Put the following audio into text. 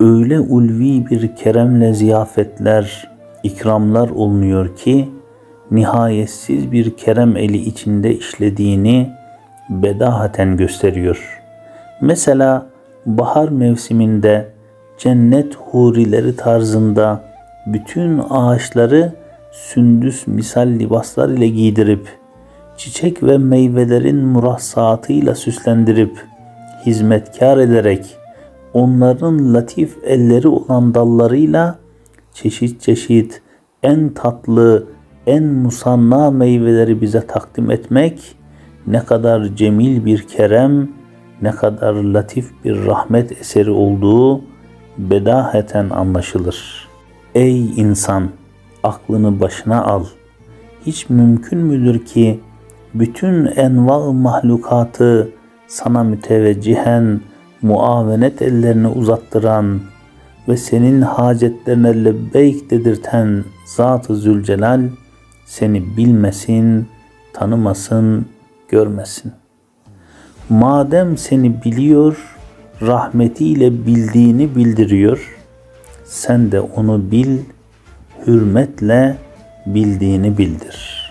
öyle ulvi bir keremle ziyafetler, ikramlar olunuyor ki nihayetsiz bir kerem eli içinde işlediğini bedahaten gösteriyor. Mesela bahar mevsiminde cennet hurileri tarzında bütün ağaçları sündüs misal libaslar ile giydirip çiçek ve meyvelerin murahsaatıyla süslendirip hizmetkar ederek onların latif elleri olan dallarıyla çeşit çeşit en tatlı, en musanna meyveleri bize takdim etmek ne kadar cemil bir kerem, ne kadar latif bir rahmet eseri olduğu bedaheten anlaşılır. Ey insan, aklını başına al. Hiç mümkün müdür ki bütün enva mahlukatı sana müteveccihen muavenet ellerini uzattıran ve senin hacetlerine lebbeyk dedirten Zat-ı Zülcelal seni bilmesin, tanımasın, görmesin. Madem seni biliyor, rahmetiyle bildiğini bildiriyor, sen de onu bil, hürmetle bildiğini bildir.''